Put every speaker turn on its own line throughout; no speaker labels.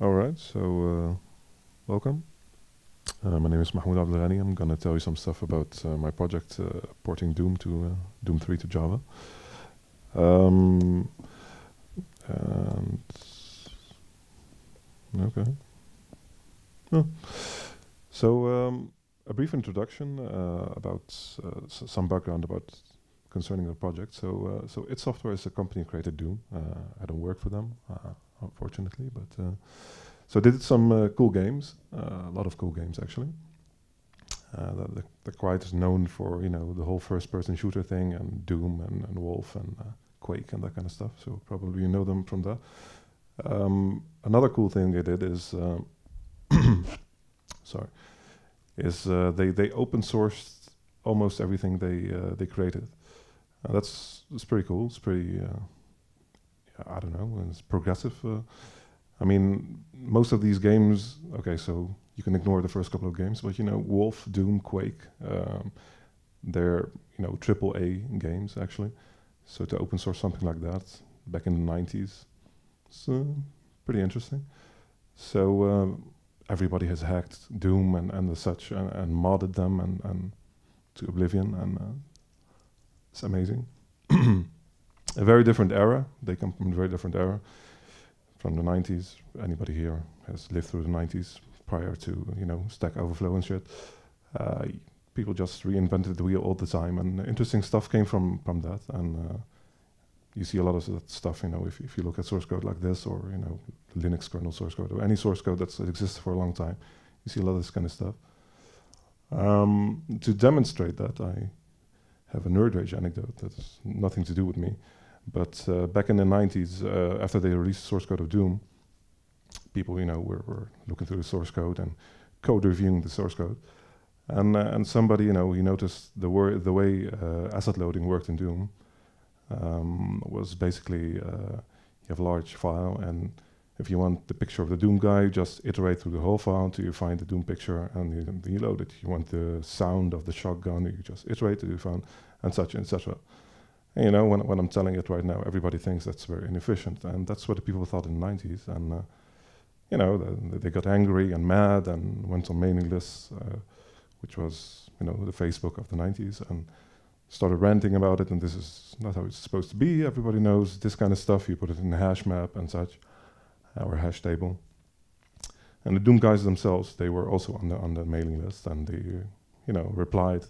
All right, so uh, welcome. Uh, my name is Mahmoud Abdelghany. I'm going to tell you some stuff about uh, my project uh, porting Doom to uh, Doom 3 to Java. Um, and okay. Oh. So um, a brief introduction uh, about some background about concerning the project. So, so id Software is a company created Doom. I don't work for them unfortunately. But uh, so they did some uh, cool games, uh, a lot of cool games actually. they're, they're, quite known for you know the whole first-person shooter thing and Doom and, and Wolf and Quake and that kind of stuff. So probably you know them from that. Um, another cool thing they did is, sorry, is uh, they they open sourced almost everything they uh, they created. Uh, that's that's pretty cool. It's pretty I don't know, it's progressive. Uh, I mean, most of these games, okay, so you can ignore the first couple of games, but you know, Wolf, Doom, Quake, um, they're you know triple A games actually. So to open source something like that back in the 90s, it's uh, pretty interesting. So uh, everybody has hacked Doom and, and the such and, and modded them and, and to oblivion, and uh, it's amazing. a very different era. They come from a very different era, from the 90s. Anybody here has lived through the 90s prior to you know Stack Overflow and shit. Uh, people just reinvented the wheel all the time, and interesting stuff came from from that. And uh, you see a lot of that stuff, you know, if, if you look at source code like this, or you know, Linux kernel source code, or any source code that's existed for a long time, you see a lot of this kind of stuff. Um, to demonstrate that, I have a nerd rage anecdote that's nothing to do with me. But uh, back in the 90s, uh, after they released source code of Doom, people, you know, were, were looking through the source code and code reviewing the source code. And, uh, and somebody, you know, he noticed the, wor- the way uh, asset loading worked in Doom um, was basically uh, you have a large file, and if you want the picture of the Doom guy, you just iterate through the whole file until you find the Doom picture and you, you load it. You want the sound of the shotgun, you just iterate till you find, and such, etc. And, you know, when, when I'm telling it right now, everybody thinks that's very inefficient, and that's what the people thought in the 90s. And uh, you know, the, they got angry and mad and went on mailing lists, uh, which was you know the Facebook of the 90s, and started ranting about it. And this is not how it's supposed to be. Everybody knows this kind of stuff. You put it in a hash map and such, our hash table. And the Doom guys themselves, they were also on the on the mailing list, and they, you know, replied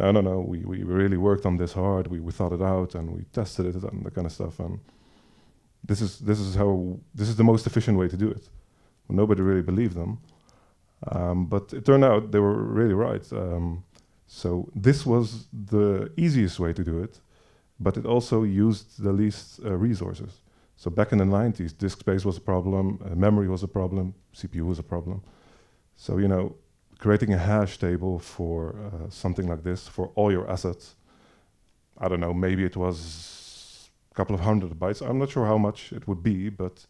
no, no, no, we, we really worked on this hard. We, we thought it out and we tested it and that kind of stuff. And this is this is how this is the most efficient way to do it. Nobody really believed them, um, but it turned out they were really right. Um, so this was the easiest way to do it, but it also used the least uh, resources. So back in the 90s, disk space was a problem, uh, memory was a problem, CPU was a problem. So you know creating a hash table for uh, something like this for all your assets. I don't know, maybe it was a couple of hundred bytes. I'm not sure how much it would be, but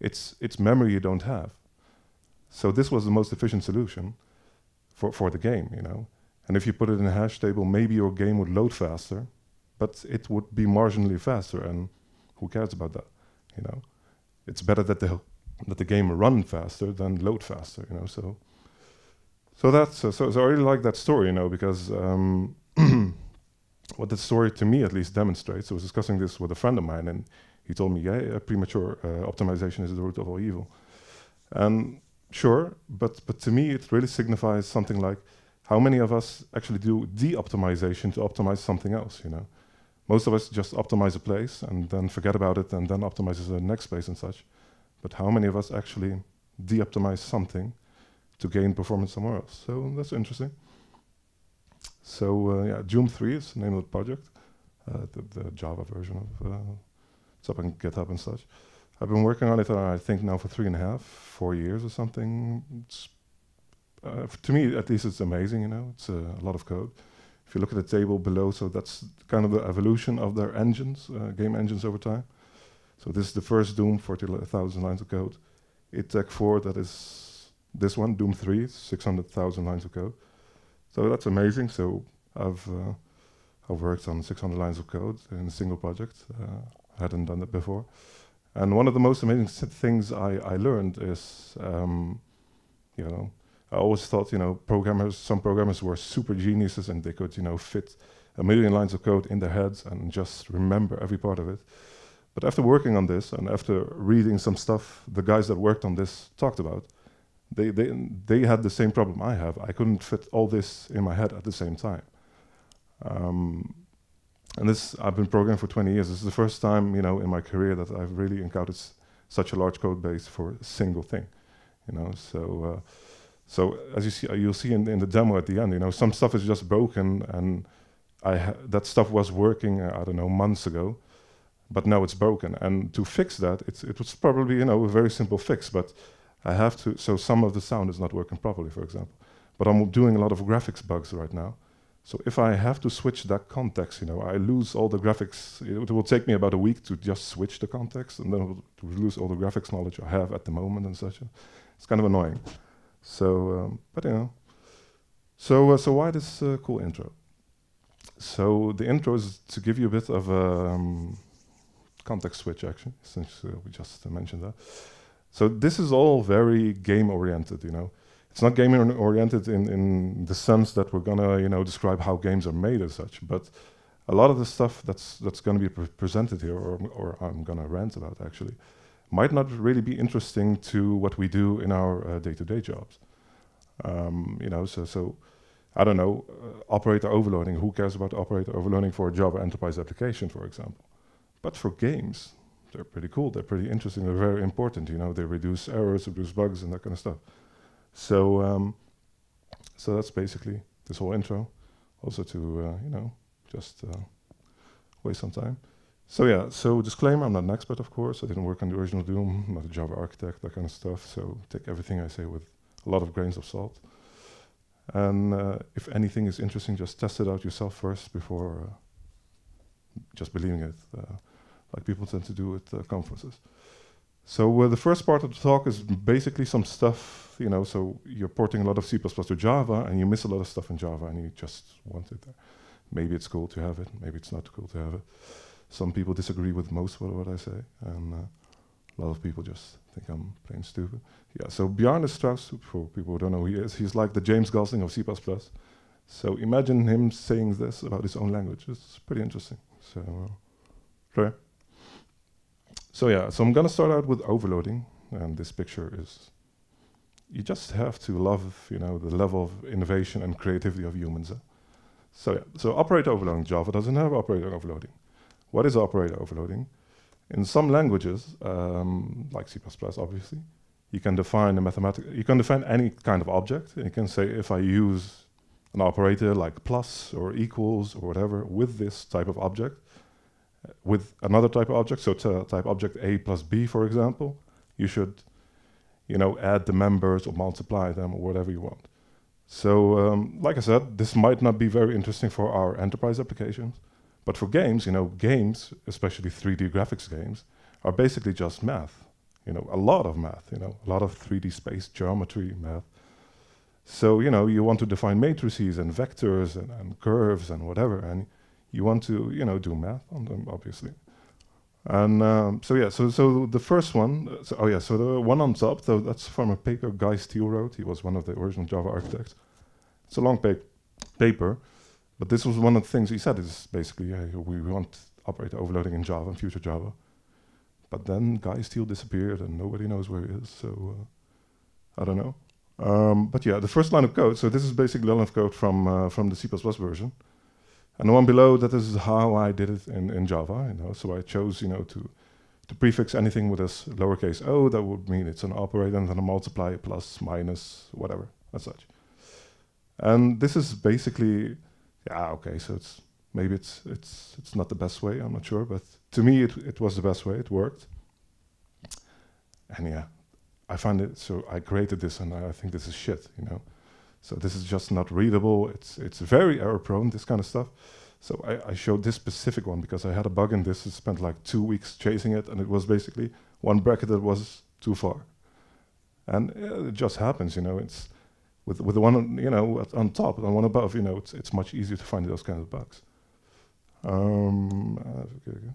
it's, it's memory you don't have. So this was the most efficient solution for, for the game, you know. And if you put it in a hash table, maybe your game would load faster, but it would be marginally faster, and who cares about that, you know? It's better that the, that the game run faster than load faster, you know, so so that's uh, so, so I really like that story, you know, because um, what that story to me at least demonstrates. I was discussing this with a friend of mine, and he told me, "Yeah, premature uh, optimization is the root of all evil." And sure, but but to me, it really signifies something like how many of us actually do de-optimization to optimize something else. You know, most of us just optimize a place and then forget about it, and then optimizes the next place and such. But how many of us actually de-optimize something to gain performance somewhere else. So that's interesting. So uh, yeah, djoom3 is the name of the project, uh, the, the, Java version of uh, it's up on GitHub and such. I've been working on it, uh, I think now for three and a half, four years or something. Uh, to me, at least, it's amazing. You know, it's uh, a lot of code. If you look at the table below, so that's kind of the evolution of their engines, uh, game engines over time. So this is the first Doom, 40,000 lines of code. id Tech 4, that is this one, Doom 3, 600,000 lines of code. So that's amazing. So I've uh, I've worked on 600 lines of code in a single project. Uh, I hadn't done that before, And one of the most amazing things I, I learned is, um, you know, I always thought, you know, programmers, some programmers were super geniuses and they could, you know, fit a million lines of code in their heads and just remember every part of it. But after working on this and after reading some stuff the guys that worked on this talked about, they, they, they had the same problem I have. I couldn't fit all this in my head at the same time. Um, and this, I've been programming for 20 years. This is the first time, you know, in my career that I've really encountered such a large code base for a single thing, you know. So, uh, so as you see, uh, you'll see in, in, the demo at the end, you know, some stuff is just broken, and I that stuff was working, uh, I don't know, months ago, but now it's broken. And to fix that, it was probably, you know, a very simple fix, but I have to. So some of the sound is not working properly, for example. But I'm doing a lot of graphics bugs right now so if I have to switch that context, you know, I lose all the graphics. It will take me about a week to just switch the context, and then lose all the graphics knowledge I have at the moment and such. It's kind of annoying. So, um, but you know, so uh, so why this uh, cool intro? So the intro is to give you a bit of a um, context switch, actually, since uh, we just mentioned that. So this is all very game oriented, you know it's not game oriented in, in the sense that we're gonna you know describe how games are made as such, but a lot of the stuff that's that's going to be pre presented here, or, or I'm going to rant about actually, might not really be interesting to what we do in our uh, day-to-day jobs. Um, you know, so so I don't know, uh, operator overloading. Who cares about operator overloading for a Java enterprise application, for example? But for games, they're pretty cool. They're pretty interesting. They're very important. You know, they reduce errors, reduce bugs, and that kind of stuff. So, um, so that's basically this whole intro. Also to uh, you know just uh, waste some time. So yeah, so disclaimer: I'm not an expert, of course. I didn't work on the original Doom. I'm not a Java architect, that kind of stuff. So take everything I say with a lot of grains of salt. And uh, if anything is interesting, just test it out yourself first before uh, just believing it, uh, like people tend to do at uh, conferences. So uh, the first part of the talk is basically some stuff, you know, so you're porting a lot of C++ to Java and you miss a lot of stuff in Java and you just want it there. Maybe it's cool to have it, maybe it's not cool to have it. Some people disagree with most of what I say, and uh, a lot of people just think I'm plain stupid. Yeah, so Bjarne Stroustrup, for people who don't know who he is, he's like the James Gosling of C++. So imagine him saying this about his own language. It's pretty interesting. So, uh. So yeah, so I'm gonna start out with overloading, and this picture is, you just have to love, you know, the level of innovation and creativity of humans. So yeah, so operator overloading, Java doesn't have operator overloading. What is operator overloading? In some languages, um, like C++, obviously, you can define a mathematical, you can define any kind of object. You can say if I use an operator like plus or equals or whatever with this type of object, with another type of object, so type object A plus B, for example, you should, you know, add the members or multiply them or whatever you want. So, um, like I said, this might not be very interesting for our enterprise applications, but for games, you know, games, especially 3D graphics games, are basically just math. You know, a lot of math. You know, a lot of 3D space geometry math. So, you know, you want to define matrices and vectors and, and curves and whatever, and you want to, you know, do math on them, obviously. And um, so yeah, so so the first one, so, oh yeah, so the one on top, so that's from a paper Guy Steele wrote. He was one of the original Java architects. It's a long pa paper, but this was one of the things he said is basically, yeah, we want operator overloading in Java and future Java. But then Guy Steele disappeared and nobody knows where he is, so uh, I don't know. Um, but yeah, the first line of code, so this is basically the line of code from, uh, from the C++ version. And the one below, that is how I did it in, in Java. You know, so I chose, you know, to to prefix anything with this lowercase o. That would mean it's an operator and then a multiply, plus, minus, whatever, as such. And this is basically, yeah, okay. So it's maybe it's it's it's not the best way. I'm not sure, but to me, it it was the best way. It worked. And yeah, I find it. So I created this, and I think this is shit. You know. So this is just not readable. It's, it's very error prone, this kind of stuff. So I, I, showed this specific one because I had a bug in this. I spent like two weeks chasing it, and it was basically one bracket that was too far. And uh, it just happens, you know. It's with with the one you know on top and one above, you know, it's it's much easier to find those kinds of bugs. Um, okay, okay.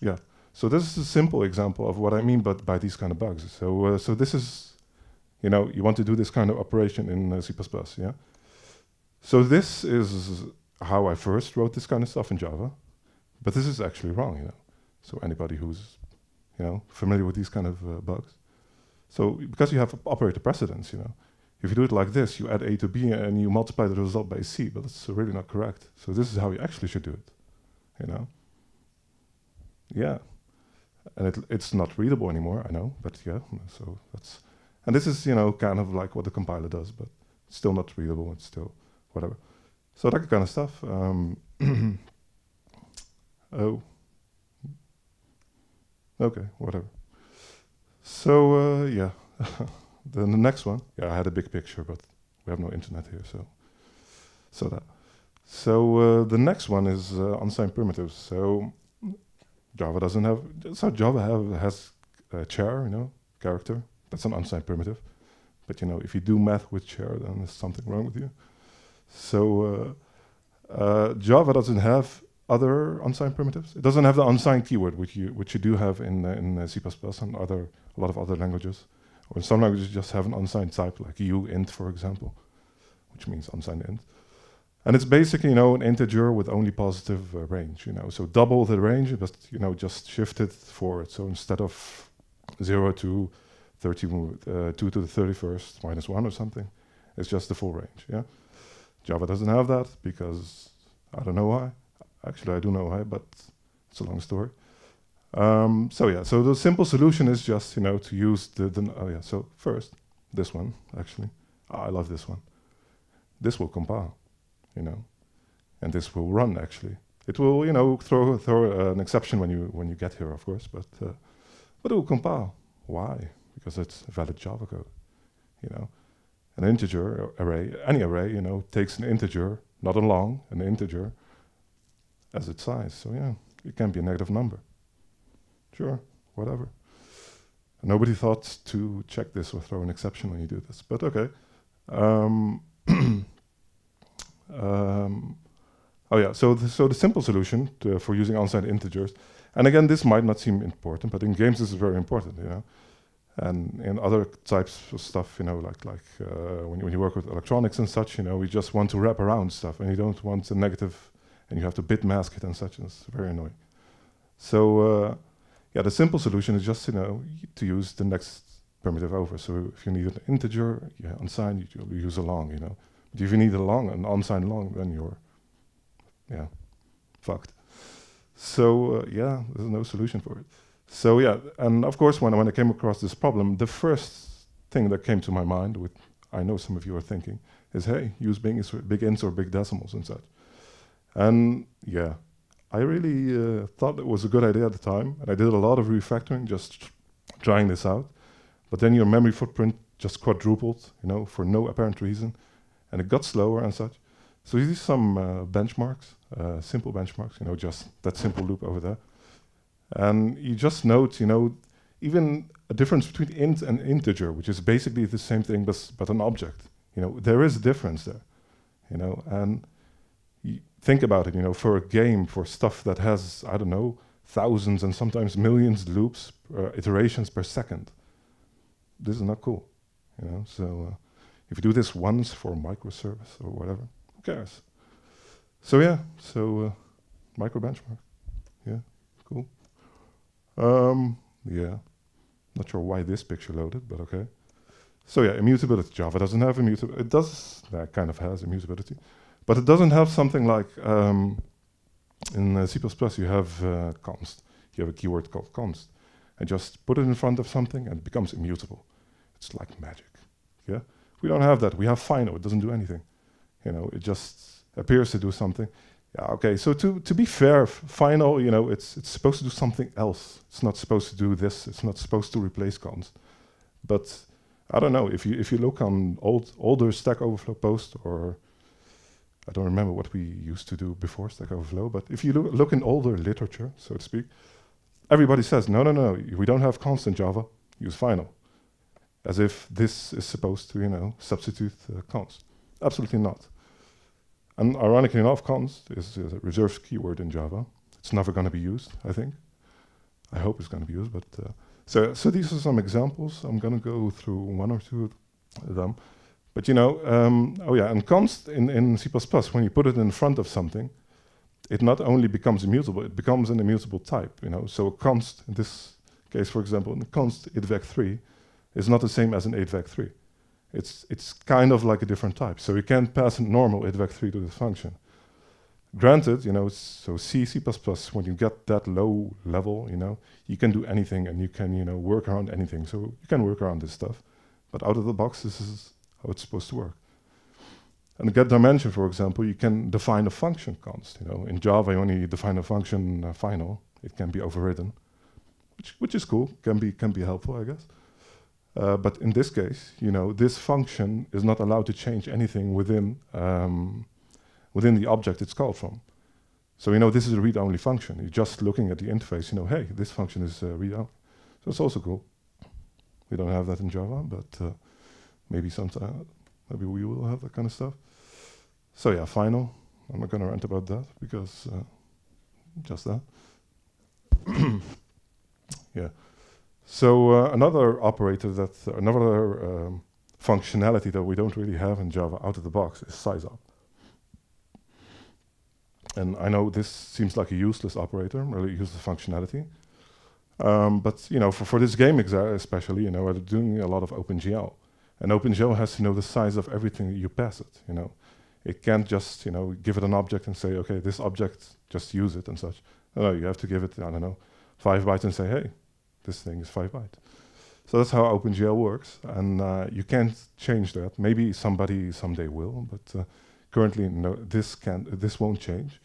Yeah. So this is a simple example of what I mean by, by these kind of bugs. So, uh, so this is, you know, you want to do this kind of operation in uh, C++, yeah? So this is how I first wrote this kind of stuff in Java, but this is actually wrong, you know. So anybody who's, you know, familiar with these kind of uh, bugs. So because you have operator precedence, you know, if you do it like this, you add A to B and you multiply the result by C, but that's really not correct. So this is how you actually should do it, you know. Yeah and it, it's not readable anymore. I know, but yeah. So that's and this is you know kind of like what the compiler does, but still not readable. It's still whatever. So that kind of stuff. Um, oh, okay, whatever. So uh, yeah, then the next one. Yeah, I had a big picture, but we have no internet here, so so that. So uh, the next one is uh, unsigned primitives. So Java doesn't have. So Java have, has a char, you know, character. That's an unsigned primitive. But you know, if you do math with char, then there's something wrong with you. So uh, uh, Java doesn't have other unsigned primitives. It doesn't have the unsigned keyword, which you which you do have in in C++ and other a lot of other languages. Or in some languages, just have an unsigned type, like uint, for example, which means unsigned int. And it's basically, you know, an integer with only positive uh, range, you know. So double the range, but, you know, just shift it forward. So instead of 0 to 30, uh, 2 to the 31st minus 1 or something, it's just the full range, yeah. Java doesn't have that because I don't know why. Actually, I do know why, but it's a long story. Um, so yeah, so the simple solution is just, you know, to use the, the oh yeah, so first, this one, actually. Oh, I love this one. This will compile you know, and this will run actually. It will, you know, throw throw uh, an exception when you when you get here, of course, but uh, but it will compile. Why? Because it's valid Java code, you know. An integer array, any array, you know, takes an integer, not a long, an integer, as its size. So yeah, it can be a negative number. Sure, whatever. Nobody thought to check this or throw an exception when you do this, but okay. Um, Um, oh yeah, so the, so the simple solution to, for using unsigned integers, and again, this might not seem important, but in games this is very important, you know. And in other types of stuff, you know, like like uh, when, you, when you work with electronics and such, you know, we just want to wrap around stuff, and you don't want a negative, and you have to bit mask it and such, and it's very annoying. So uh, yeah, the simple solution is just you know to use the next primitive over. So if you need an integer, yeah, unsigned, you, you use a long, you know. But if you need a long, an unsigned long, then you're, yeah, fucked. So uh, yeah, there's no solution for it. So yeah, and of course, when when I came across this problem, the first thing that came to my mind, which I know some of you are thinking, is hey, use big, big ints or big decimals and such. And yeah, I really uh, thought it was a good idea at the time, and I did a lot of refactoring, just trying this out. But then your memory footprint just quadrupled, you know, for no apparent reason and it got slower and such. So these are some uh, benchmarks, uh, simple benchmarks, you know, just that simple loop over there. And you just note, you know, even a difference between int and integer, which is basically the same thing, but, but an object. You know, there is a difference there, you know, and think about it, you know, for a game, for stuff that has, I don't know, thousands and sometimes millions loops, uh, iterations per second, this is not cool, you know, so uh, if you do this once for a microservice or whatever, who cares? So yeah, so uh, micro benchmark. Yeah, cool. Um, yeah, not sure why this picture loaded, but okay. So yeah, immutability. Java doesn't have immutability. It does, that kind of has immutability, but it doesn't have something like um, in uh, C++ you have uh, const. You have a keyword called const, and just put it in front of something and it becomes immutable. It's like magic. Yeah. We don't have that. We have final. It doesn't do anything. You know, it just appears to do something. Yeah, okay. So to, to be fair, final, you know, it's it's supposed to do something else. It's not supposed to do this. It's not supposed to replace const. But I don't know if you if you look on old older Stack Overflow post or I don't remember what we used to do before Stack Overflow. But if you look, look in older literature, so to speak, everybody says no, no, no. We don't have const in Java. Use final as if this is supposed to, you know, substitute uh, const. Absolutely not. And ironically enough, const is, is a reserved keyword in Java. It's never going to be used, I think. I hope it's going to be used. But uh, so so these are some examples. I'm going to go through one or two of them. But you know, um, oh yeah, and const in, in C++, when you put it in front of something, it not only becomes immutable, it becomes an immutable type. You know, so const in this case, for example, in const idvec3 is not the same as an idvec3. It's it's kind of like a different type. So you can't pass a normal idvec3 to the function. Granted, you know, so C, C++, when you get that low level, you know, you can do anything and you can, you know, work around anything. So you can work around this stuff. But out of the box, this is how it's supposed to work. And get dimension, for example, you can define a function const. You know, in Java, you only define a function uh, final. It can be overridden, which, which is cool. Can be can be helpful, I guess. Uh, but in this case, you know, this function is not allowed to change anything within um, within the object it's called from. So you know, this is a read-only function. You're just looking at the interface. You know, hey, this function is uh, read-only. So it's also cool. We don't have that in Java, but uh, maybe sometime, maybe we will have that kind of stuff. So yeah, final. I'm not going to rant about that because uh, just that. yeah. So uh, another operator that another um, functionality that we don't really have in Java out of the box is sizeof. And I know this seems like a useless operator, really useless functionality. Um, but you know, for, for this game especially, you know, we're doing a lot of OpenGL, and OpenGL has to know the size of everything you pass it. You know, it can't just you know give it an object and say, okay, this object, just use it and such. No, you have to give it, I don't know, five bytes and say, hey, this thing is five bytes. So that's how OpenGL works, and uh, you can't change that. Maybe somebody someday will, but uh, currently no, this can this won't change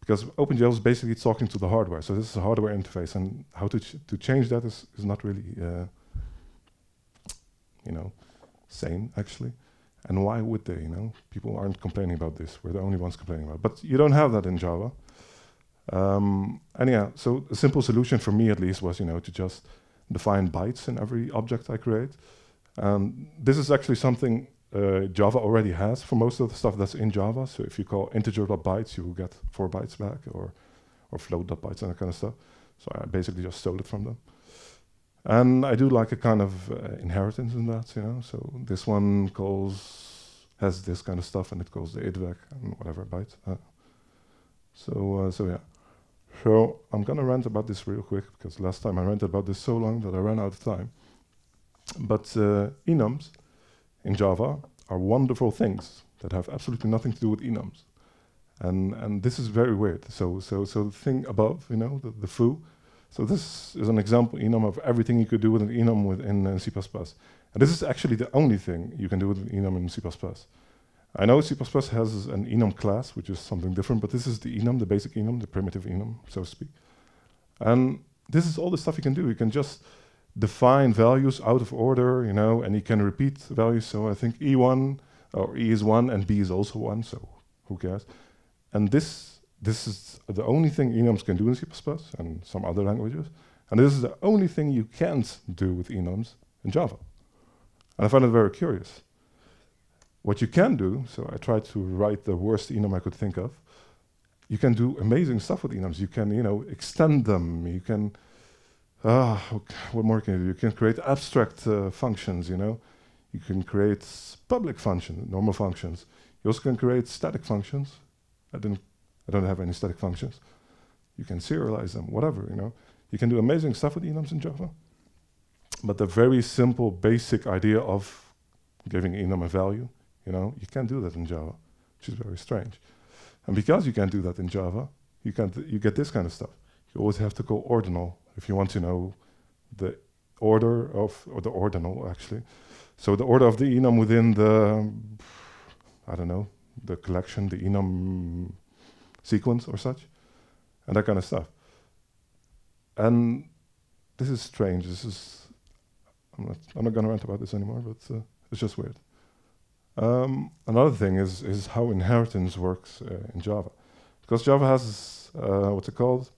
because OpenGL is basically talking to the hardware. So this is a hardware interface, and how to ch to change that is is not really uh, you know sane actually. And why would they? You know, people aren't complaining about this. We're the only ones complaining about. It. But you don't have that in Java. Um, and yeah, so a simple solution for me at least was you know to just define bytes in every object I create. And this is actually something uh, Java already has for most of the stuff that's in Java. So if you call integer.bytes, you will get four bytes back, or or float.bytes and that kind of stuff. So I basically just stole it from them. And I do like a kind of uh, inheritance in that, you know. So this one calls has this kind of stuff, and it calls the idvec and whatever byte. Uh, so uh, so yeah. So I'm gonna rant about this real quick because last time I ranted about this so long that I ran out of time. But uh, enums in Java are wonderful things that have absolutely nothing to do with enums. And, and this is very weird. So, so, so the thing above, you know, the, the foo, so this is an example enum of everything you could do with an enum within uh, C++. And this is actually the only thing you can do with an enum in C++. I know C++ has an enum class, which is something different, but this is the enum, the basic enum, the primitive enum, so to speak. And this is all the stuff you can do. You can just define values out of order, you know, and you can repeat values. So I think E1 or E is 1 and B is also 1, so who cares? And this, this is the only thing enums can do in C++ and some other languages. And this is the only thing you can't do with enums in Java. And I find it very curious. What you can do, so I tried to write the worst enum I could think of, you can do amazing stuff with enums. You can, you know, extend them. You can ah, what more can you do? You can create abstract uh, functions, you know. You can create public functions, normal functions. You also can create static functions. I didn't, I don't have any static functions. You can serialize them, whatever, you know. You can do amazing stuff with enums in Java. But the very simple, basic idea of giving enum a value, you know, you can't do that in Java, which is very strange. And because you can't do that in Java, you, can't you get this kind of stuff. You always have to go ordinal if you want to know the order of, or the ordinal actually. So the order of the enum within the, I don't know, the collection, the enum sequence or such, and that kind of stuff. And this is strange. This is, I'm not, I'm not going to rant about this anymore, but uh, it's just weird. Um, another thing is, is how inheritance works uh, in Java. Because Java has, uh, what's it called?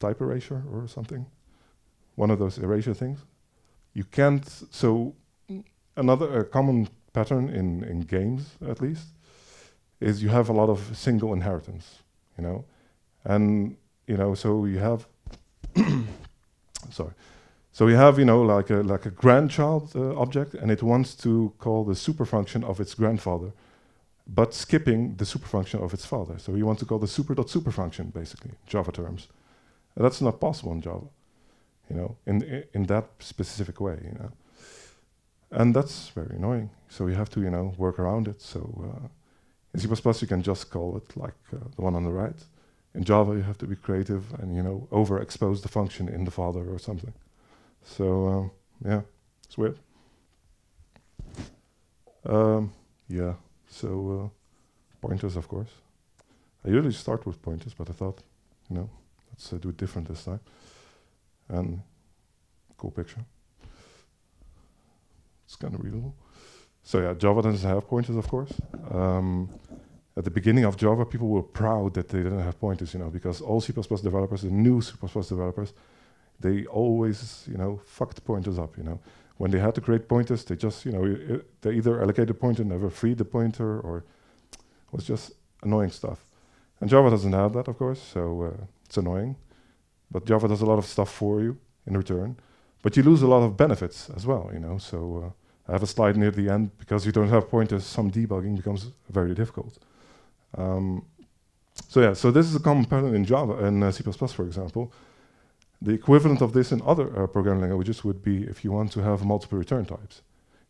Type erasure or something. One of those erasure things. You can't, so another common pattern in, in games at least is you have a lot of single inheritance, you know? And, you know, so you have sorry. So we have, you know, like a like a grandchild uh, object, and it wants to call the super function of its grandfather, but skipping the super function of its father. So we want to call the super dot super function, basically, Java terms. And that's not possible in Java, you know, in in that specific way, you know. And that's very annoying. So we have to, you know, work around it. So uh, in C++, you can just call it like uh, the one on the right. In Java, you have to be creative and, you know, overexpose the function in the father or something. So, um, yeah, it's weird. Um, yeah, so uh, pointers, of course. I usually start with pointers, but I thought, you know, let's uh, do it different this time. And cool picture. It's kind of readable. So yeah, Java doesn't have pointers, of course. Um, at the beginning of Java, people were proud that they didn't have pointers, you know, because all C++ developers, the new C++ developers, they always, you know, fucked pointers up, you know. When they had to create pointers, they just, you know, they either allocated the pointer, never freed the pointer, or it was just annoying stuff. And Java doesn't have that, of course, so uh, it's annoying. But Java does a lot of stuff for you in return. But you lose a lot of benefits as well, you know, so... Uh, I have a slide near the end because you don't have pointers, some debugging becomes very difficult. Um, so yeah, so this is a common pattern in Java and uh, C++, for example. The equivalent of this in other uh, programming languages would be if you want to have multiple return types,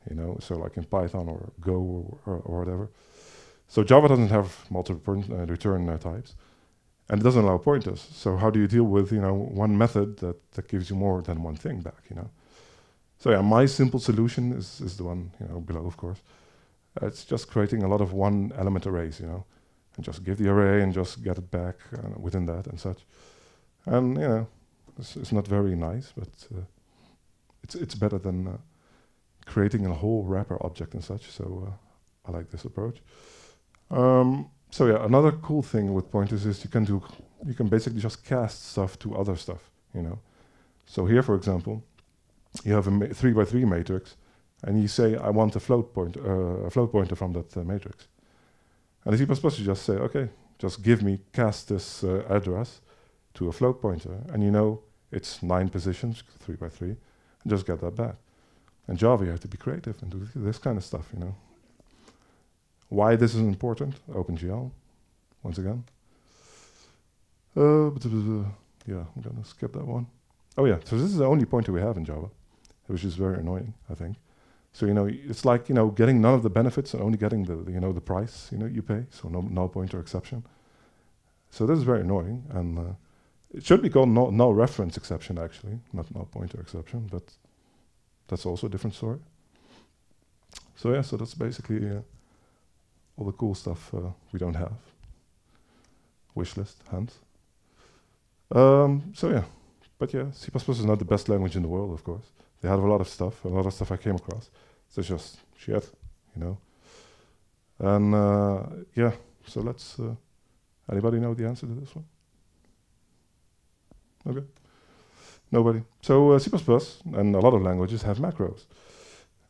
you know, so like in Python or Go or, or, or whatever. So Java doesn't have multiple uh, return uh, types, and it doesn't allow pointers. So how do you deal with you know one method that that gives you more than one thing back? You know. So yeah, my simple solution is, is the one you know below, of course. Uh, it's just creating a lot of one element arrays, you know, and just give the array and just get it back uh, within that and such. And you know, it's, it's not very nice, but uh, it's it's better than uh, creating a whole wrapper object and such. So uh, I like this approach. Um, so yeah, another cool thing with pointers is you can do you can basically just cast stuff to other stuff, you know. So here, for example, you have a three by three matrix, and you say, I want a float point, uh, a float pointer from that uh, matrix. And the C++ you just say, okay, just give me cast this address to a float pointer, and you know it's nine positions, three by three, and just get that back. And Java, you have to be creative and do this kind of stuff, you know. Why this is important? OpenGL, once again. Uh, yeah, I'm gonna skip that one. Oh yeah, so this is the only pointer we have in Java which is very annoying, I think. So you know, it's like you know, getting none of the benefits and only getting the, the you know the price you know you pay. So null pointer exception. So this is very annoying, and uh, it should be called no, null reference exception actually, not null pointer exception. But that's also a different story. So yeah, so that's basically uh, all the cool stuff uh, we don't have. Wish list, hands. Um, so yeah, but yeah, C++ is not the best language in the world, of course. They have a lot of stuff, a lot of stuff I came across. So just shit, you know. And uh, yeah, so let's. Uh, anybody know the answer to this one? Okay. Nobody. So uh, C++ and a lot of languages have macros.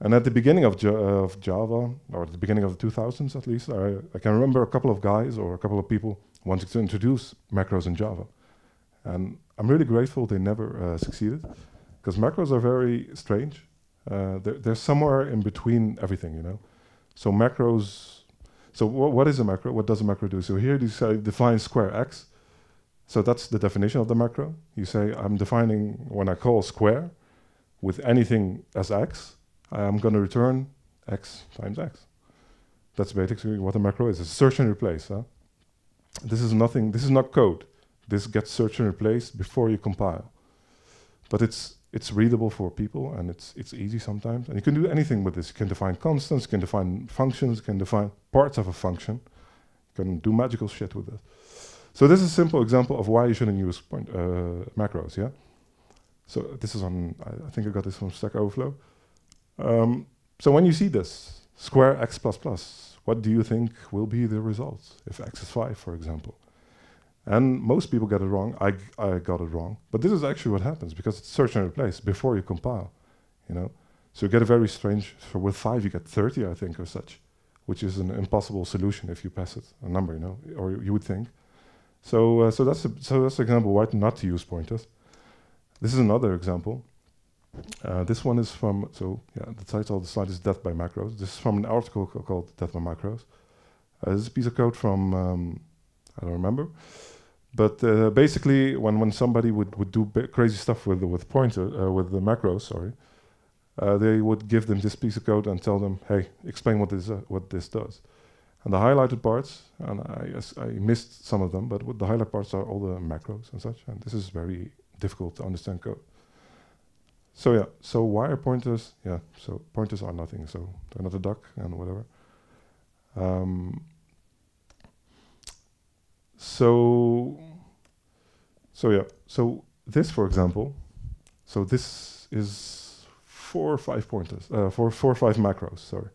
And at the beginning of, of Java, or at the beginning of the 2000s at least, I, I, can remember a couple of guys or a couple of people wanting to introduce macros in Java. And I'm really grateful they never uh, succeeded because macros are very strange. Uh, they're, they're, somewhere in between everything, you know. So macros. So wh what is a macro? What does a macro do? So here you say define square x. So that's the definition of the macro. You say I'm defining when I call square with anything as x, I'm going to return x times x. That's basically what a macro is. It's search and replace. Huh? This is nothing. This is not code. This gets search and replace before you compile. But it's it's readable for people and it's it's easy sometimes. And you can do anything with this. You can define constants, you can define functions, you can define parts of a function. You can do magical shit with it. So this is a simple example of why you shouldn't use point, uh, macros, yeah? So this is on, I, I, think I got this from Stack Overflow. Um, so when you see this, square x plus plus, what do you think will be the result if x is 5, for example? And most people get it wrong. I, I got it wrong. But this is actually what happens because it's search and replace before you compile, you know. So you get a very strange, for with five you get 30, I think, or such, which is an impossible solution if you pass it, a number, you know, or you would think. So, uh, so that's a, so that's an example why not to use pointers. this is another example. Uh, this one is from, so yeah, the title of the slide is Death by Macros. This is from an article ca- called Death by Macros. Uh, this is a piece of code from, um, I don't remember. But uh, basically, when, when somebody would, would do crazy stuff with, with pointer, uh, with the macros, sorry, uh, they would give them this piece of code and tell them, hey, explain what this, uh, what this does. And the highlighted parts, and I, I missed some of them, but the highlight parts are all the macros and such, and this is very difficult to understand code. So yeah, so why are pointers? Yeah, so pointers are nothing, so they're not a duck and whatever. Um, so, so yeah, so this, for example, so this is four or five pointers, uh, four, four or five macros, sorry.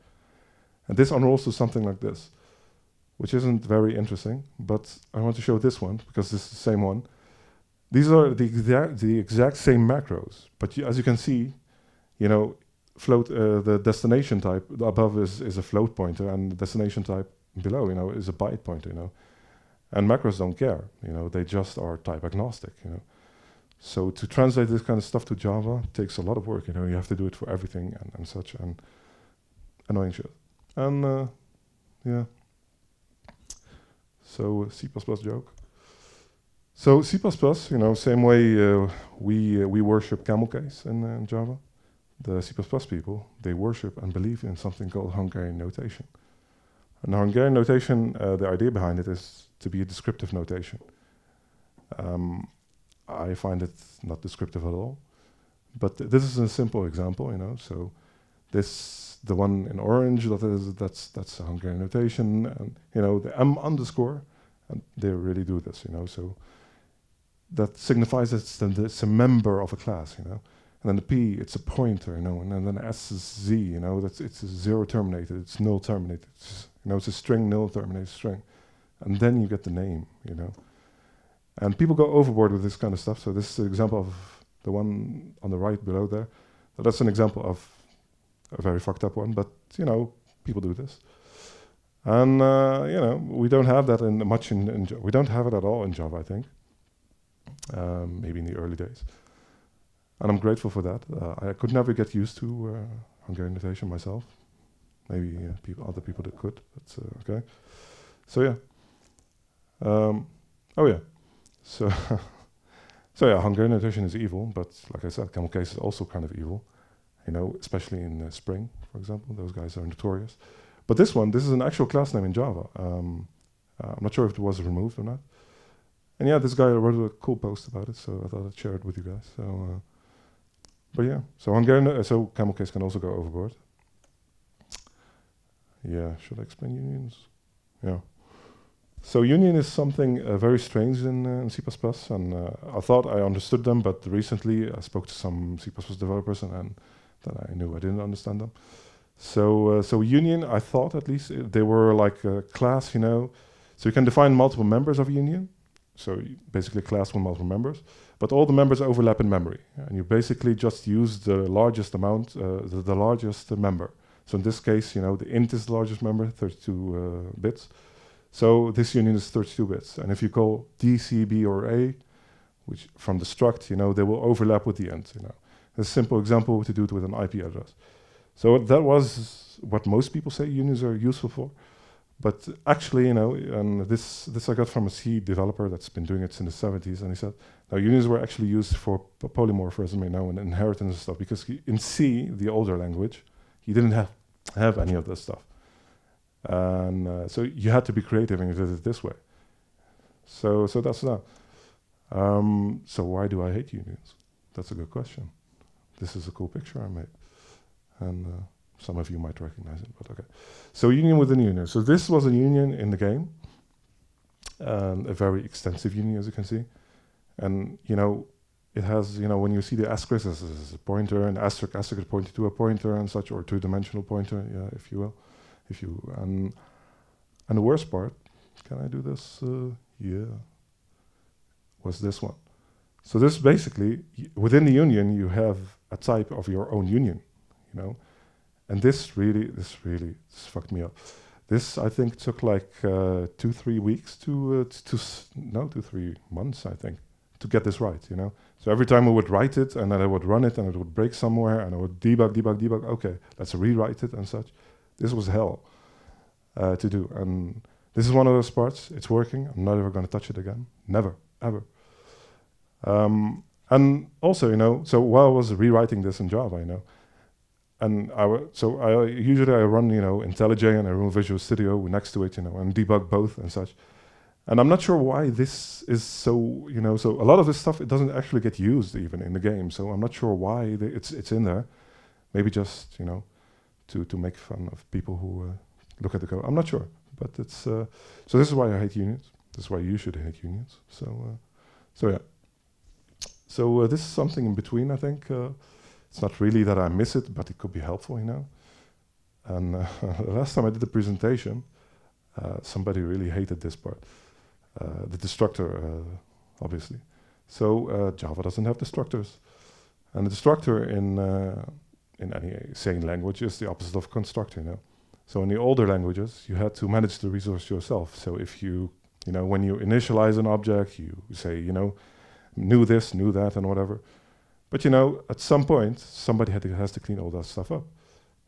And this unrolls to something like this, which isn't very interesting, but I want to show this one because this is the same one. These are the exact, the exact same macros, but you, as you can see, you know, float uh, the destination type above is, is a float pointer, and the destination type below, you know, is a byte pointer, you know. And macros don't care, you know, they just are type agnostic, you know. So to translate this kind of stuff to Java takes a lot of work, you know. You have to do it for everything and, and such, and annoying shit. And uh, yeah. So C++ joke. So C++, you know, same way uh, we uh, we worship camel case in, uh, in Java. The C++ people they worship and believe in something called Hungarian notation. And the Hungarian notation, uh, the idea behind it is to be a descriptive notation. Um, I find it not descriptive at all, but th- this is a simple example, you know. So this the one in orange that is that's that's a Hungarian notation, and you know the M underscore, and they really do this, you know. So that signifies it's, it's a member of a class, you know. And then the P, it's a pointer, you know, and then, then S is Z, you know, that's it's a zero terminated, it's null terminated, it's, you know, it's a string null terminated string, and then you get the name, you know. And people go overboard with this kind of stuff. So this is an example of the one on the right below there. That's an example of a very fucked up one, but you know, people do this. And uh, you know, we don't have that in much in, in we don't have it at all in Java, I think. Um, maybe in the early days. And I'm grateful for that. Uh, I could never get used to uh, Hungarian notation myself. Maybe uh, people, other people that could, but uh, okay. So yeah. Um, oh yeah. So so yeah, Hungarian notation is evil, but like I said, camel case is also kind of evil. You know, especially in uh, Spring, for example, those guys are notorious. But this one, this is an actual class name in Java. Um, uh, I'm not sure if it was removed or not. And yeah, this guy wrote a cool post about it, so I thought I'd share it with you guys. So, uh, but yeah, so Hungarian, uh, so camel case can also go overboard. Yeah, should I explain unions? Yeah. So union is something uh, very strange in, uh, in C++, and uh, I thought I understood them, but recently I spoke to some C++ developers, and, and then I knew I didn't understand them. So, uh, so union, I thought at least uh, they were like a class, you know. So you can define multiple members of a union. So basically class with multiple members, but all the members overlap in memory, and you basically just use the largest amount, uh, the, the largest member. So in this case, you know, the int is the largest member, 32 uh, bits. So this union is 32 bits, and if you call D, C, B, or A, which from the struct, you know, they will overlap with the int. You know, a simple example to do it with an IP address. So that was what most people say unions are useful for. But actually, you know, and this this I got from a C developer that's been doing it since the 70s, and he said, now unions were actually used for polymorphism, you know, and inheritance and stuff, because in C, the older language, he didn't have have any of this stuff, and uh, so you had to be creative and you did it this way. So so that's that. Um, so why do I hate unions? That's a good question. This is a cool picture I made, and. Uh, some of you might recognize it, but okay. So union within union. So this was a union in the game, and a very extensive union, as you can see. And you know, it has you know when you see the asterisk, is a pointer, and asterisk asterisk is to a pointer and such, or two-dimensional pointer, yeah, if you will, if you and and the worst part, can I do this? Uh, yeah, was this one. So this basically within the union you have a type of your own union, you know and this really this really this fucked me up this i think took like uh, two three weeks to uh, to no two three months i think to get this right you know So every time I would write it and then I would run it and it would break somewhere and I would debug, debug, debug. Okay, let's rewrite it and such. This was hell uh, to do. And this is one of those parts. It's working. I'm not ever going to touch it again. Never, ever. Um, and also, you know, so while I was rewriting this in Java, you know, and I w- so I usually I run you know IntelliJ and I run Visual Studio next to it, you know, and debug both and such. And I'm not sure why this is so, you know, so a lot of this stuff it doesn't actually get used even in the game. So I'm not sure why the, it's it's in there. Maybe just you know, to to make fun of people who uh, look at the code. I'm not sure, but it's uh, so this is why I hate unions. This is why you should hate unions. So uh, so yeah. So uh, this is something in between, I think. Uh, it's not really that I miss it, but it could be helpful, you know. And uh, last time I did the presentation, uh, somebody really hated this part, uh, the destructor, uh, obviously. So Java doesn't have destructors, and the destructor in in any sane language is the opposite of constructor, you know. So in the older languages, you had to manage the resource yourself. So if you, you know, when you initialize an object, you say, you know, new this, new that, and whatever. But you know, at some point, somebody to, has to clean all that stuff up.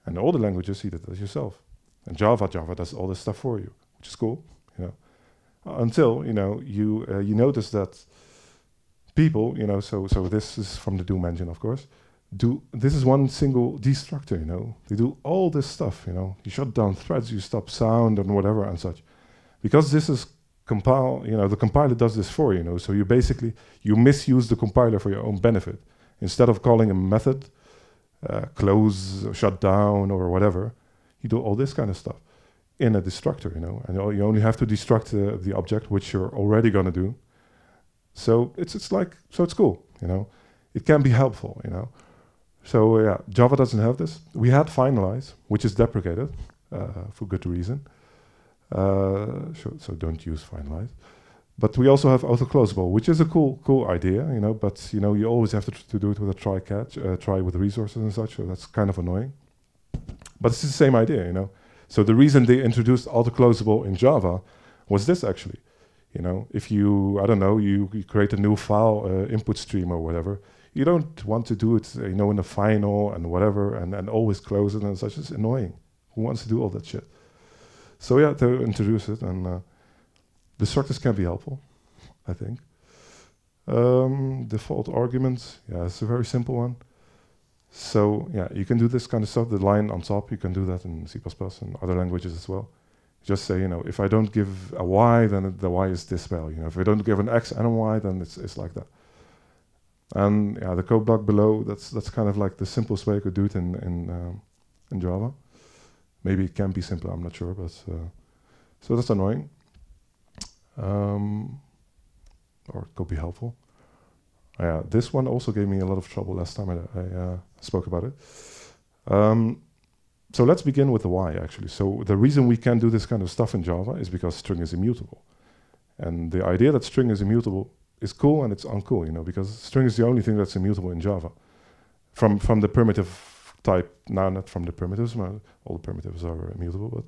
And all the languages, you did that yourself. And Java, Java does all this stuff for you, which is cool, you know. until you know you uh, you notice that people, you know, so so this is from the Doom engine, of course. Do this is one single destructor, you know. They do all this stuff, you know. You shut down threads, you stop sound and whatever and such, because this is compile. You know, the compiler does this for you, know. So you basically you misuse the compiler for your own benefit. Instead of calling a method, uh, close, shut down, or whatever, you do all this kind of stuff in a destructor, you know, and you only have to destruct uh, the object, which you're already going to do. So it's it's like so it's cool, you know. It can be helpful, you know. So yeah, Java doesn't have this. We had finalize, which is deprecated uh, for good reason. Uh, so, so don't use finalize. But we also have AutoCloseable, which is a cool, cool idea, you know. But you know, you always have to, to do it with a try catch, uh, try with resources and such. So that's kind of annoying. But it's the same idea, you know. So the reason they introduced AutoCloseable in Java was this actually. You know, if you, I don't know, you, you create a new file uh, input stream or whatever, you don't want to do it, uh, you know, in the final and whatever, and, and always close it and such. It's annoying. Who wants to do all that shit? So yeah, to introduce it and. Uh, destructors can be helpful, I think. Um, default arguments, yeah, it's a very simple one. So yeah, you can do this kind of stuff. The line on top, you can do that in C++ and other languages as well. Just say, you know, if I don't give a y, then the y is this value. You know, if I don't give an x and a y, then it's, it's like that. And yeah, the code block below, that's that's kind of like the simplest way you could do it in in, um, in Java. Maybe it can be simpler, I'm not sure, but uh, so that's annoying um, or it could be helpful. Yeah, this one also gave me a lot of trouble last time I, I uh, spoke about it. Um, so let's begin with the why, actually. So the reason we can do this kind of stuff in Java is because string is immutable. And the idea that string is immutable is cool and it's uncool, you know, because string is the only thing that's immutable in Java. From, from the primitive type, now not from the primitives, all the primitives are immutable, but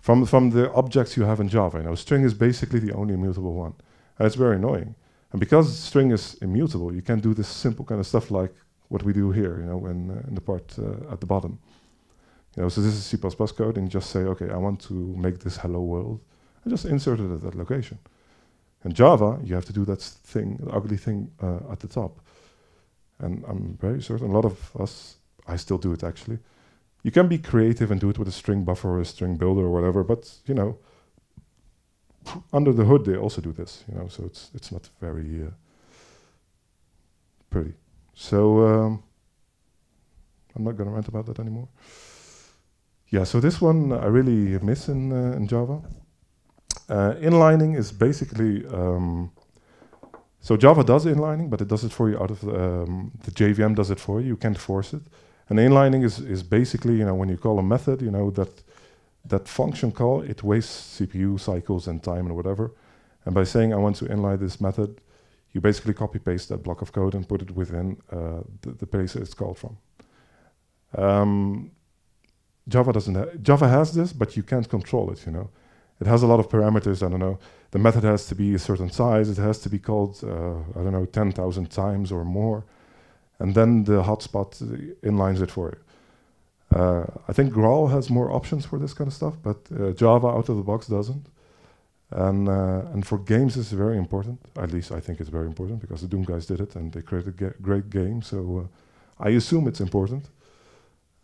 from, from the objects you have in Java. You know, string is basically the only immutable one. And it's very annoying. And because string is immutable, you can do this simple kind of stuff like what we do here, you know, in, uh, in the part uh, at the bottom. You know, so this is C++ code, and just say, okay, I want to make this hello world, and just insert it at that location. In Java, you have to do that thing, the ugly thing uh, at the top. And I'm very certain a lot of us, I still do it actually, you can be creative and do it with a string buffer or a string builder or whatever, but you know, under the hood they also do this, you know, so it's it's not very uh, pretty. So um, I'm not going to rant about that anymore. Yeah, so this one I really miss in uh, in Java. Uh, inlining is basically um, so Java does inlining, but it does it for you out of the, um, the JVM does it for you. You can't force it. And inlining is, is basically, you know, when you call a method, you know, that that function call, it wastes CPU cycles and time and whatever. And by saying I want to inline this method, you basically copy paste that block of code and put it within uh, the, the, place it's called from. Um, Java doesn't. Ha Java has this, but you can't control it. You know, it has a lot of parameters. I don't know. The method has to be a certain size. It has to be called, uh, I don't know, 10,000 times or more. And then the hotspot inlines it for you. Uh, I think Graal has more options for this kind of stuff, but uh, Java out of the box doesn't. And, uh, and for games, it's very important. At least I think it's very important because the Doom guys did it and they created a great game. So uh, I assume it's important.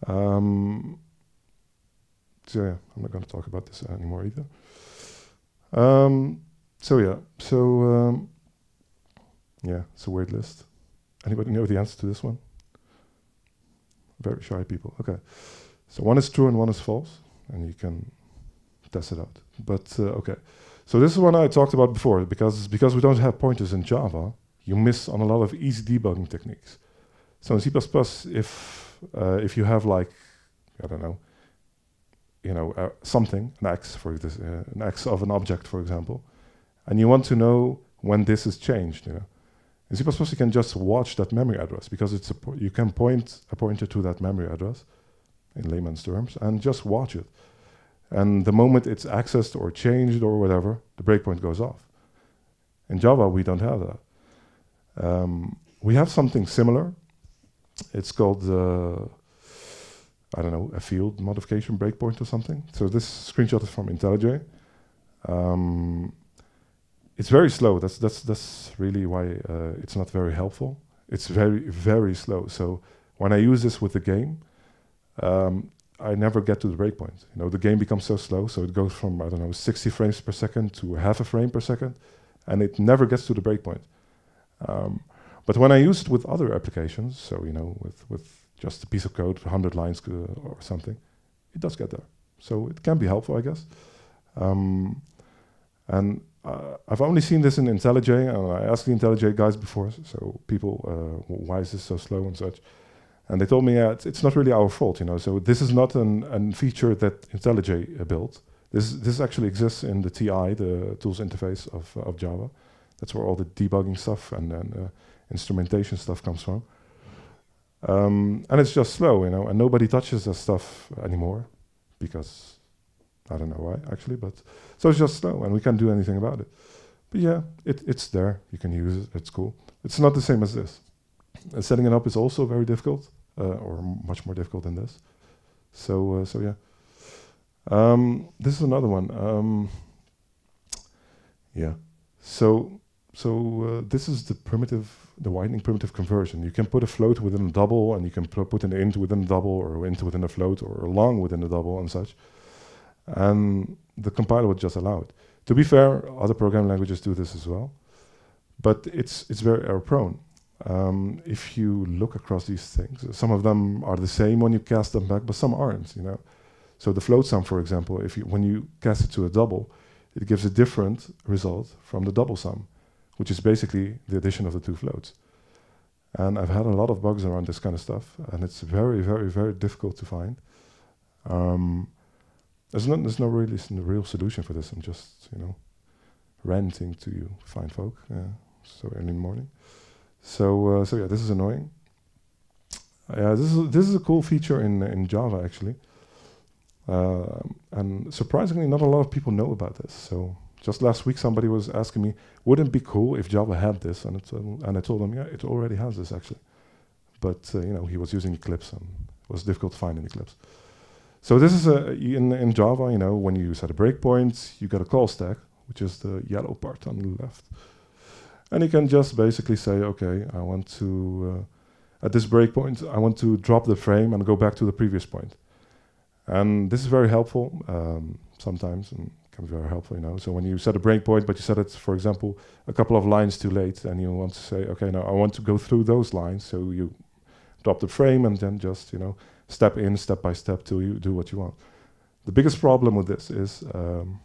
Um, so yeah, I'm not going to talk about this anymore either. Um, so yeah, so um, yeah, it's a weird list. Anybody know the answer to this one? Very shy people. Okay, so one is true and one is false, and you can test it out. But uh, okay, so this is one I talked about before because because we don't have pointers in Java, you miss on a lot of easy debugging techniques. So in C++, if uh, if you have like I don't know you know, uh, something, an x for this, uh, an x of an object, for example, and you want to know when this is changed. You know, in C++ you can just watch that memory address because it's a you can point a pointer to that memory address, in layman's terms, and just watch it. And the moment it's accessed or changed or whatever, the breakpoint goes off. In Java we don't have that. Um, we have something similar. It's called uh, I don't know, a field modification breakpoint or something. So this screenshot is from IntelliJ. Um, it's very slow. That's that's that's really why uh, it's not very helpful. It's very very slow. So when I use this with the game, um, I never get to the breakpoint. You know, the game becomes so slow, so it goes from I don't know 60 frames per second to half a frame per second, and it never gets to the breakpoint. Um, but when I use it with other applications, so you know, with with just a piece of code, 100 lines uh, or something, it does get there. So it can be helpful, I guess. Um, and uh, I've only seen this in IntelliJ, and I asked the IntelliJ guys before, so people, uh, why is this so slow and such? And they told me, yeah, it's, it's not really our fault, you know. So this is not an, an feature that IntelliJ uh, built. This this actually exists in the TI, the tools interface of of Java. That's where all the debugging stuff and, and uh, instrumentation stuff comes from. Um, and it's just slow, you know, and nobody touches that stuff anymore because I don't know why actually, but so it's just slow and we can't do anything about it. But yeah, it, it's there. You can use it. It's cool. It's not the same as this. And setting it up is also very difficult, uh, or much more difficult than this. So uh, so yeah. Um, this is another one. Um, yeah. So so uh, this is the primitive, the widening primitive conversion. You can put a float within a double, and you can put an int within a double, or int within a float, or a long within a double, and such. And the compiler would just allow it. To be fair, other programming languages do this as well, but it's it's very error prone. Um, if you look across these things, some of them are the same when you cast them back, but some aren't. You know, so the float sum, for example, if you when you cast it to a double, it gives a different result from the double sum which is basically the addition of the two floats. And I've had a lot of bugs around this kind of stuff, and it's very, very, very difficult to find. Um, there's, no, there's no really real solution for this. I'm just, you know, ranting to you, fine folk, uh, so early morning. So, uh, so yeah, this is annoying. Yeah, this is this is a cool feature in in Java actually, uh, and surprisingly, not a lot of people know about this. So just last week, somebody was asking me, wouldn't it be cool if Java had this? And, uh, and I told them, yeah, it already has this actually. But uh, you know, he was using Eclipse, and it was difficult to find in Eclipse. So this is a, in, in Java, you know, when you set a breakpoint, you get a call stack, which is the yellow part on the left. And you can just basically say, okay, I want to, uh, at this breakpoint, I want to drop the frame and go back to the previous point. And this is very helpful um, sometimes, and can be very helpful, you know. So when you set a breakpoint, but you set it, for example, a couple of lines too late, and you want to say, okay, now I want to go through those lines, so you drop the frame and then just, you know, step in step by step till you do what you want. The biggest problem with this is, um,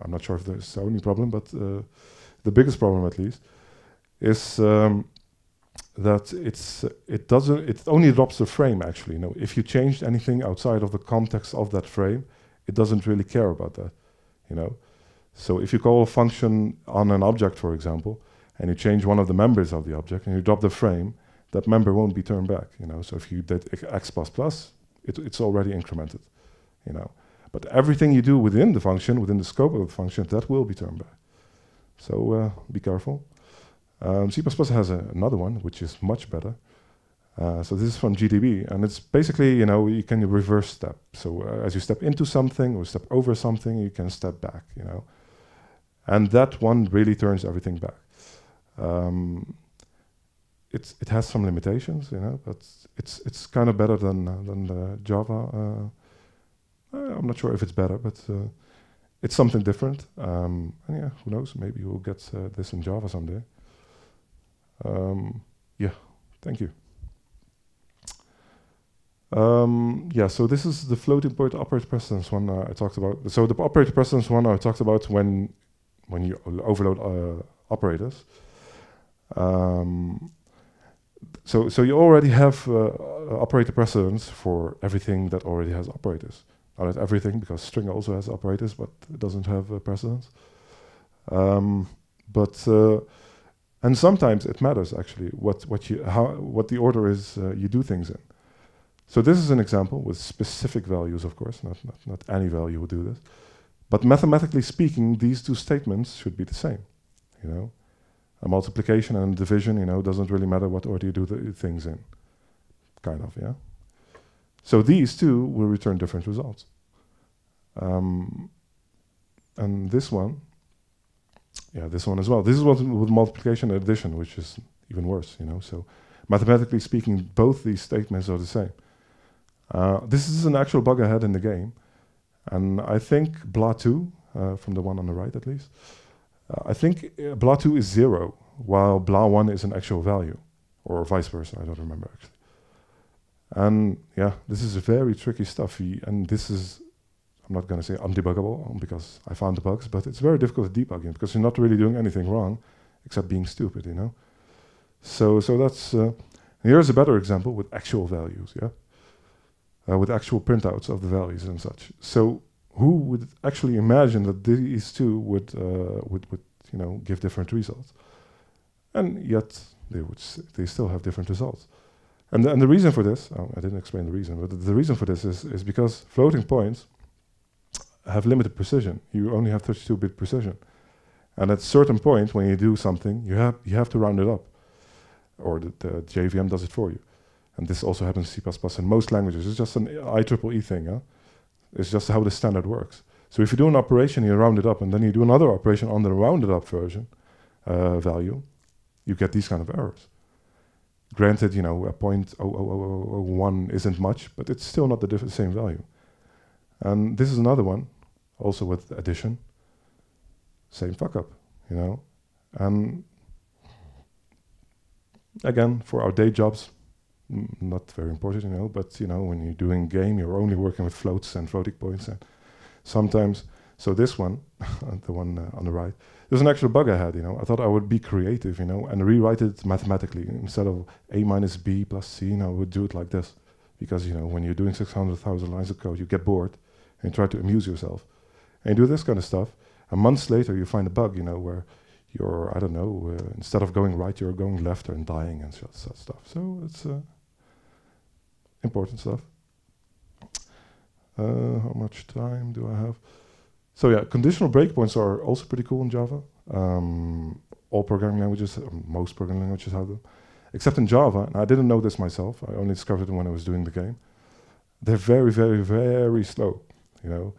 I'm not sure if there's the only problem, but uh, the biggest problem at least is um, that it's it doesn't it only drops the frame actually. You know, if you changed anything outside of the context of that frame, it doesn't really care about that you know. So if you call a function on an object, for example, and you change one of the members of the object and you drop the frame, that member won't be turned back, you know. So if you did x plus plus, it, it's already incremented, you know. But everything you do within the function, within the scope of the function, that will be turned back. So uh, be careful. Um, C++ has a, another one, which is much better. Uh, so this is from GDB, and it's basically, you know, you can reverse step. So uh, as you step into something or step over something, you can step back, you know. And that one really turns everything back. Um, it's, it has some limitations, you know, but it's it's kind of better than uh, than the Java. Uh, uh, I'm not sure if it's better, but uh, it's something different. Um, and yeah, who knows? Maybe we'll get this in Java someday. Um, yeah, thank you. Um, yeah, so this is the floating point operator precedence one uh, I talked about. So the operator precedence one I talked about when when you overload uh, operators. Um, so so you already have uh, operator precedence for everything that already has operators. Not everything, because string also has operators, but it doesn't have uh, precedence. Um, but uh, and sometimes it matters actually what what you how what the order is uh, you do things in. So this is an example with specific values, of course, not, not, not any value would do this. But mathematically speaking, these two statements should be the same, you know. A multiplication and a division, you know, doesn't really matter what order you do the things in, kind of, yeah. So these two will return different results. Um, and this one, yeah, this one as well. This is what with multiplication and addition, which is even worse, you know. So mathematically speaking, both these statements are the same. Uh, this is an actual bug I had in the game. And I think BLA2, uh, from the one on the right at least, uh, I think uh, BLA2 is zero, while BLA1 is an actual value, or vice versa, I don't remember actually. And yeah, this is very tricky stuff. And this is, I'm not going to say undebuggable because I found the bugs, but it's very difficult to debug it because you're not really doing anything wrong except being stupid, you know? So, so that's, uh, here's a better example with actual values, yeah? uh, with actual printouts of the values and such. So who would actually imagine that these two would, uh, would, would you know, give different results? And yet they, would they still have different results. And the, and the reason for this, oh, I didn't explain the reason, but the, the reason for this is, is because floating points have limited precision. You only have 32-bit precision. And at a certain point, when you do something, you have, you have to round it up. Or the, the JVM does it for you and this also happens in C++ in most languages. It's just an IEEE thing. Huh? It's just how the standard works. So if you do an operation, you round it up, and then you do another operation on the rounded up version uh, value, you get these kind of errors. Granted, you know, a point oh, oh, oh, one isn't much, but it's still not the same value. And this is another one, also with addition. Same fuck up, you know. And again, for our day jobs, not very important, you know, but you know, when you're doing game, you're only working with floats and floating points, and sometimes. So this one, the one uh, on the right, there's an actual bug I had. You know, I thought I would be creative, you know, and rewrite it mathematically instead of a minus b plus c. You know, I would do it like this, because you know, when you're doing 600,000 lines of code, you get bored and try to amuse yourself, and you do this kind of stuff. And months later, you find a bug, you know, where you're I don't know, uh, instead of going right, you're going left and dying and such stuff. So it's uh, important stuff. Uh, how much time do I have? So yeah, conditional breakpoints are also pretty cool in Java. Um, all programming languages, um, most programming languages have them, except in Java. And I didn't know this myself. I only discovered it when I was doing the game. They're very, very, very slow. You know,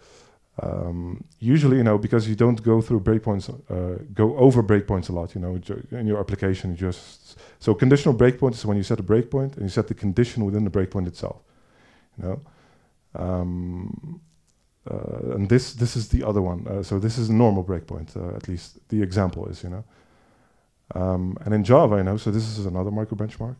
um, usually, you know, because you don't go through breakpoints, uh, go over breakpoints a lot. You know, in your application, you just so conditional breakpoint is when you set a breakpoint and you set the condition within the breakpoint itself. You know, um, uh, and this this is the other one. Uh, so this is a normal breakpoint, uh, at least the example is. You know, um, and in Java, you know, so this is another micro benchmark.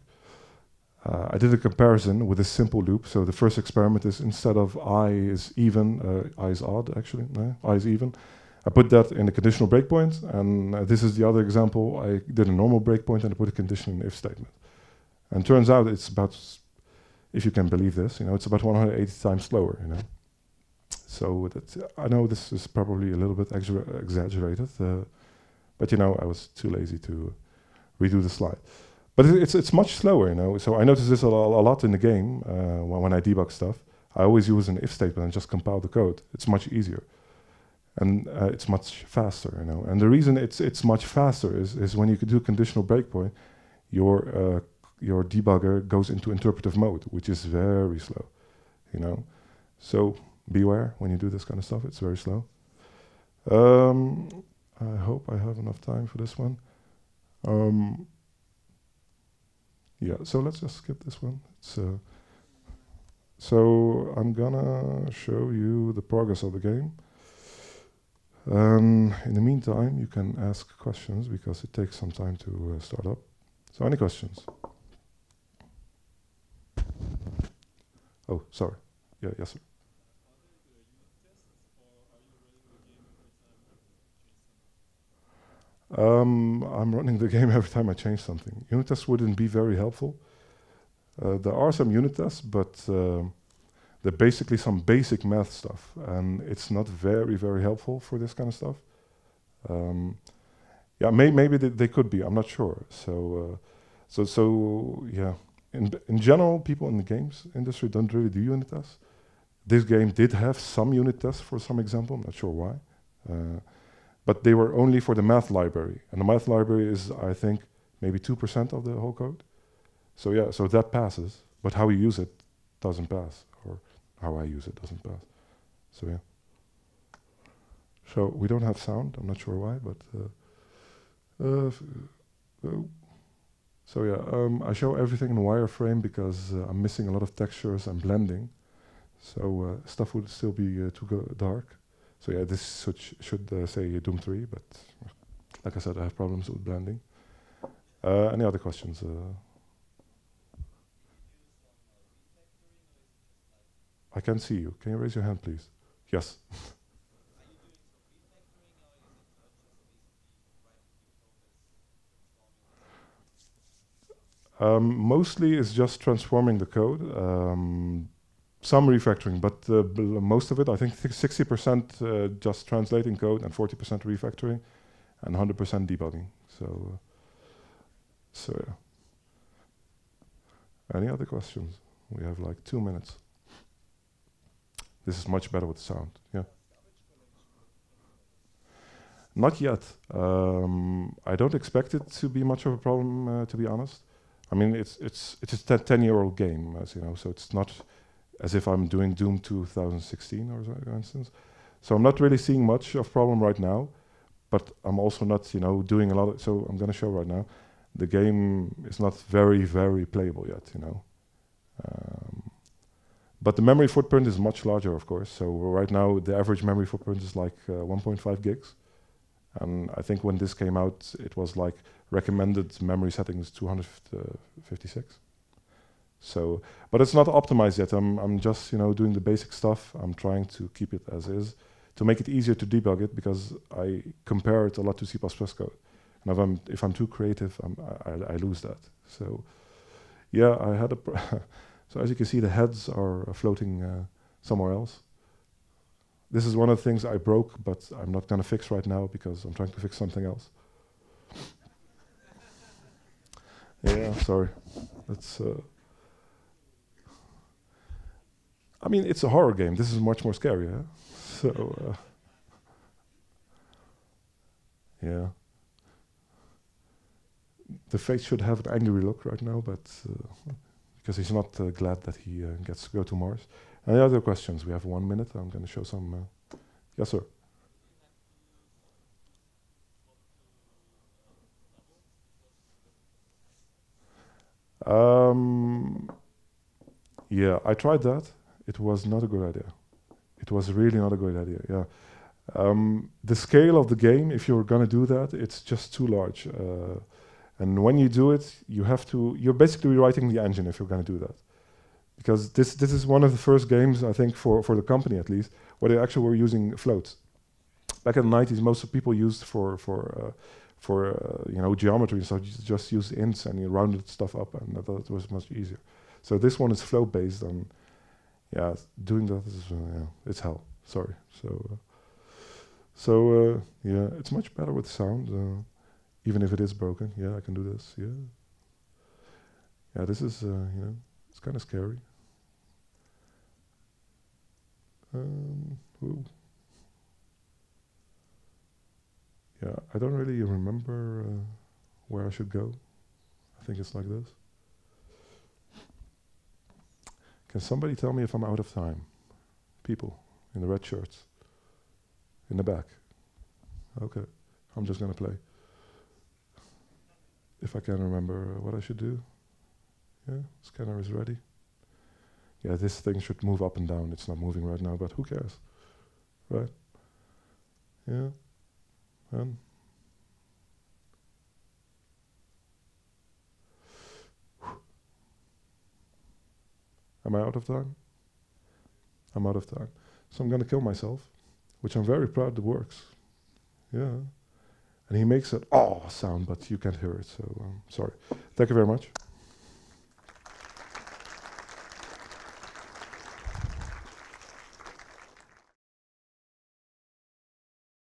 Uh, I did a comparison with a simple loop. So the first experiment is instead of i is even, uh, i is odd actually, no, i is even. I put that in a conditional breakpoint, and uh, this is the other example. I did a normal breakpoint and I put a condition in if statement. And turns out it's about, if you can believe this, you know, it's about 180 times slower, you know. So I know this is probably a little bit exaggerated, uh, but you know, I was too lazy to redo the slide. But it's it's much slower, you know. So I notice this a, a lot in the game uh, when, when, I debug stuff. I always use an if statement and just compile the code. It's much easier, and uh, it's much faster. You know, and the reason it's it's much faster is is when you do conditional breakpoint, your uh, your debugger goes into interpretive mode, which is very slow. You know, so beware when you do this kind of stuff. It's very slow. Um, I hope I have enough time for this one. Um, yeah, so let's just skip this one. Uh, so I'm gonna show you the progress of the game. Um, in the meantime, you can ask questions because it takes some time to uh, start up. So any questions? Oh, sorry. Yeah, yes, sir. Um, I'm running the game every time I change something. Unit tests wouldn't be very helpful. Uh, there are some unit tests, but uh, they're basically some basic math stuff, and it's not very, very helpful for this kind of stuff. Um, yeah, may, maybe they, they, could be. I'm not sure. So, uh, so, so yeah. In in general, people in the games industry don't really do unit tests. This game did have some unit tests for some example. I'm not sure why. But they were only for the math library. And the math library is, I think, maybe 2% of the whole code. So yeah, so that passes, but how we use it doesn't pass, or how I use it doesn't pass. So yeah. So we don't have sound, I'm not sure why, but uh, uh, uh so yeah, um, I show everything in wireframe because uh, I'm missing a lot of textures and blending. So uh, stuff would still be uh, too dark. So yeah, this should, should uh, say Doom 3, but like I said, I have problems with blending. Uh, any other questions? Uh? I can see you. Can you raise your hand, please? Yes. Um, mostly it's just transforming the code. Um, some refactoring, but uh, most of it, I think 60% uh, just translating code and 40% refactoring and 100% debugging. So, uh, so yeah. Any other questions? We have like two minutes. This is much better with sound. Yeah. Not yet. Um, I don't expect it to be much of a problem, uh, to be honest. I mean, it's it's it's a ten-year-old game, as you know, so it's not as if I'm doing Doom 2016 or so, for instance. So I'm not really seeing much of problem right now, but I'm also not, you know, doing a lot. Of, so I'm going to show right now. The game is not very, very playable yet, you know. Um, but the memory footprint is much larger, of course. So right now, the average memory footprint is like uh, 1.5 gigs. And I think when this came out, it was like recommended memory settings 256. So, but it's not optimized yet. I'm, I'm just, you know, doing the basic stuff. I'm trying to keep it as is to make it easier to debug it because I compare it a lot to C++ code. And if I'm, if I'm too creative, I'm, I, I lose that. So, yeah, I had a. so as you can see, the heads are floating uh, somewhere else. This is one of the things I broke, but I'm not going to fix right now because I'm trying to fix something else. yeah, sorry. That's. Uh, I mean, it's a horror game. This is much more scary, huh? So, uh, yeah. The face should have an angry look right now, but uh, because he's not uh, glad that he uh, gets to go to Mars. Any other questions? We have one minute. I'm going to show some. Uh, yes, sir. Um, yeah, I tried that it was not a good idea. It was really not a good idea. Yeah. Um, the scale of the game, if you're gonna do that, it's just too large. Uh, and when you do it, you have to. You're basically rewriting the engine if you're gonna do that, because this this is one of the first games I think for for the company at least where they actually were using floats. Back in the 90s, most of people used for for uh, for uh, you know geometry, so just use ints and you rounded stuff up, and that, that was much easier. So this one is float based on yeah, doing that is yeah, it's hell. Sorry. So, uh, so uh, yeah, it's much better with sound, uh, even if it is broken. Yeah, I can do this. Yeah, yeah. This is you know, it's kind of scary. Um. Yeah, I don't really remember uh, where I should go. I think it's like this. Can somebody tell me if I'm out of time? People in the red shirts. In the back. Okay, I'm just gonna play. If I can remember what I should do. Yeah, scanner is ready. Yeah, this thing should move up and down. It's not moving right now, but who cares? Right? Yeah. And Am I out of time? I'm out of time. So I'm going to kill myself, which I'm very proud it works. Yeah. And he makes an oh sound, but you can't hear it, so um, sorry. Thank you very much.